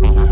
Bye.